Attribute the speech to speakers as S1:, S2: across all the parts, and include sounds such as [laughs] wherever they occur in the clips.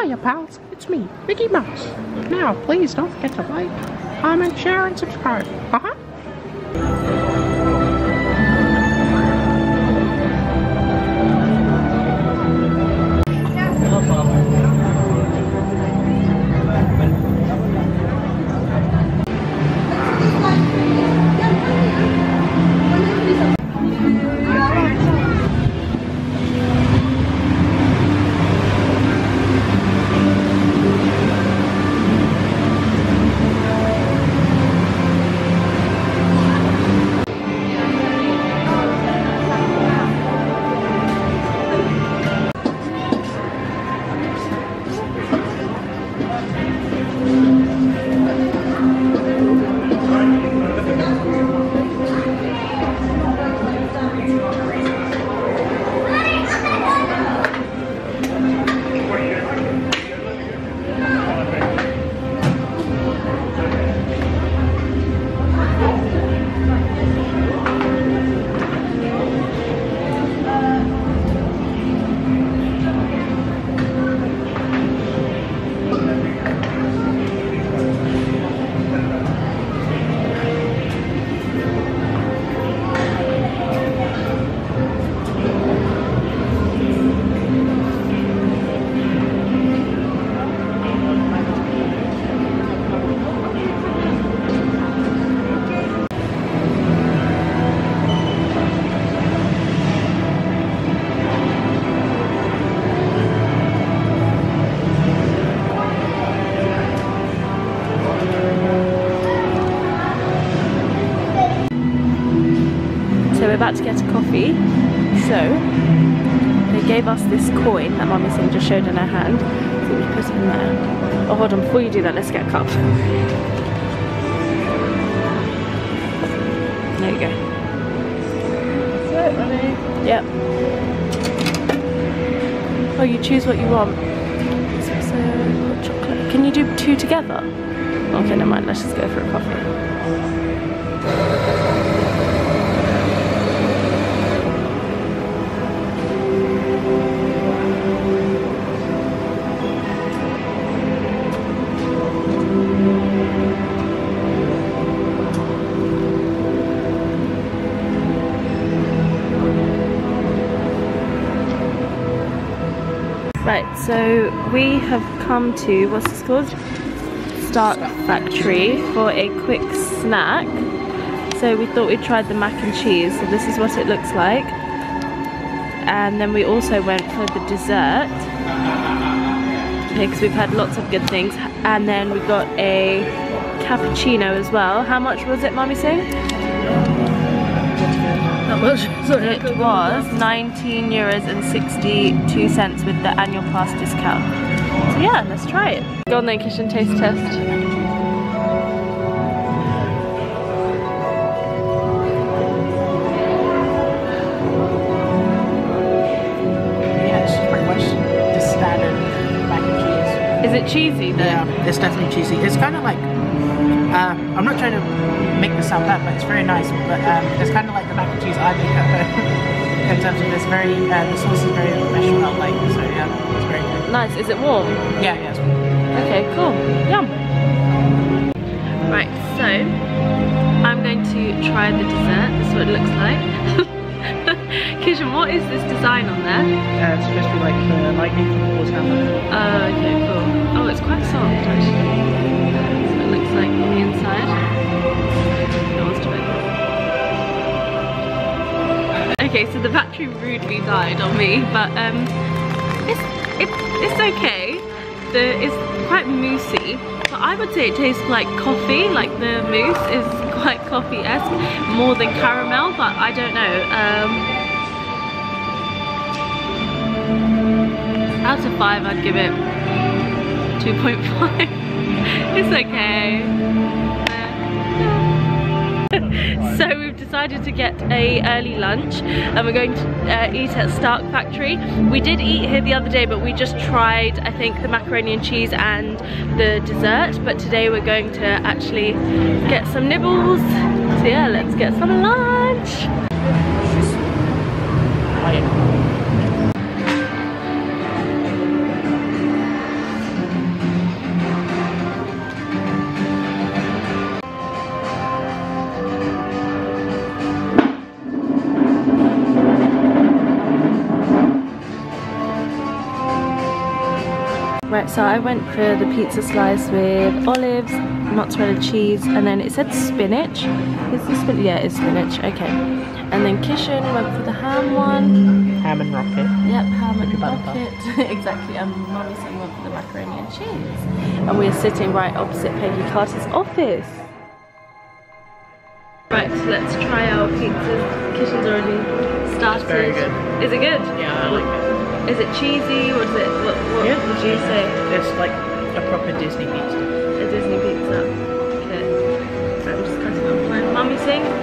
S1: Hiya, pals. It's me, Mickey Mouse. Now, please don't forget to like, comment, share, and subscribe. Uh-huh.
S2: About to get a coffee. So they gave us this coin that Mummy Singh just showed in her hand. So we put it in there. Oh hold on, before you do that, let's get a cup. There you go. Yep. Oh, you choose what you want. Chocolate. Can you do two together? Okay, never mind. Let's just go for a coffee. Right, so we have come to, what's this called? Stark Factory for a quick snack. So we thought we'd try the mac and cheese. So this is what it looks like. And then we also went for the dessert. Because we've had lots of good things. And then we got a cappuccino as well. How much was it, Mummy Singh? [laughs]
S3: Sorry.
S2: It was 19 euros and 62 cents with the annual pass discount. So yeah, let's try it. Go on then, Kishan taste test.
S3: Yeah, it's pretty much the standard mac and cheese.
S2: Is it cheesy though?
S3: Yeah, it's definitely cheesy. It's kind of like, uh, I'm not trying to make this sound bad, but it's very nice. But um, it's kind of like the mac and cheese I make at [laughs] home. In terms of this very, uh, the sauce is very special, I like. So yeah, it's very good.
S2: Nice. Is it warm?
S3: Yeah, yeah. It's, warm.
S2: Okay, cool. Yum. Right, so I'm going to try the dessert. This is what it looks like. [laughs] Kishan, what is this design on there?
S3: uh, it's supposed to be like the lightning from Thor's Hammer.
S2: Oh, okay, cool. Oh, it's quite soft actually. So it looks like Okay, so the battery rudely died on me, but um, it's it's it's okay. The it's quite moussey, but I would say it tastes like coffee. Like the mousse is [laughs] quite coffee-esque, more than caramel. But I don't know. Um, out of five, I'd give it 2.5. [laughs] it's okay. So we've decided to get a early lunch and we're going to uh, eat at Stark Factory. We did eat here the other day but we just tried I think the macaroni and cheese and the dessert but today we're going to actually get some nibbles. So yeah, let's get some lunch. Right, so I went for the pizza slice with olives, mozzarella cheese, and then it said spinach. Is this spinach? Yeah, it's spinach. Okay. And then Kishan went for the ham one.
S3: Ham and rocket.
S2: Yep, ham and rocket. [laughs] exactly. And Mummy Singh went for the macaroni and cheese. And we're sitting right opposite Peggy Carter's office. Right, so let's try our pizzas. Kishan's already started.
S3: very good.
S2: Is it good?
S3: Yeah, I like it.
S2: Is it cheesy? What is it? What, what
S3: Yeah.
S2: would you say?
S3: It's like a proper Disney pizza.
S2: A Disney pizza. Okay. So I'm just cutting up mine. Mummy Singh.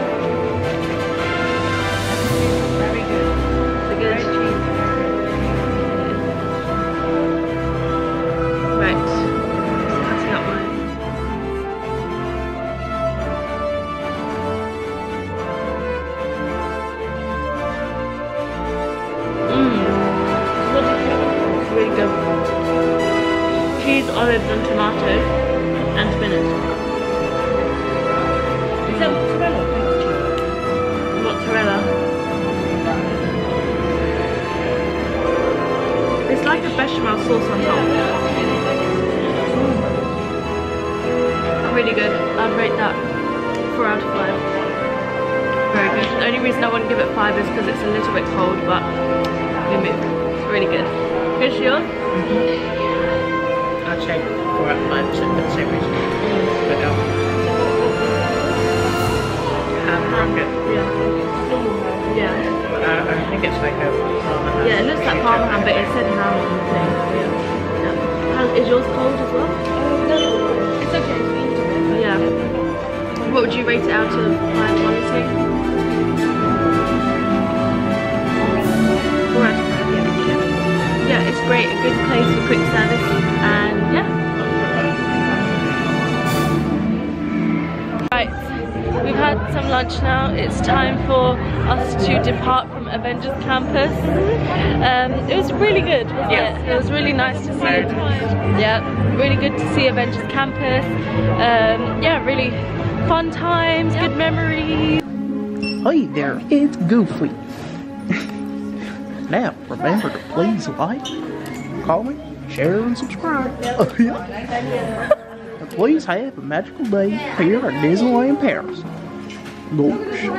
S2: Olives and tomato and spinach.
S3: Is that mozzarella or pizza cheese?
S2: Mozzarella. It's like a bechamel sauce on top. Mm. Really good. I'd rate that 4 out of 5. Very good. The only reason I wouldn't give it 5 is because it's a little bit cold, but. It's really good. Here's yours.
S3: I'd say four out of five percent for the same. But um, ham and.
S2: Yeah. Yeah.
S3: Uh, I think it's like a parma.
S2: Yeah, it looks like parma ham, but it said ham on the thing. Yeah. yeah. How, is yours cold as well?
S4: It's okay. We eat it.
S2: Yeah. What would you rate it out of five quality? It's time for us to depart from Avengers Campus. Um, it was really good, wasn't
S3: Yeah.
S2: it? It was really nice to see. Yeah, really good to see Avengers Campus. Um, yeah, really fun times, good memories.
S3: Hey there, it's Goofy. now, remember to please like, comment, share, and subscribe. Oh, [laughs] yeah. And please have a magical day here at Disneyland Paris. 높이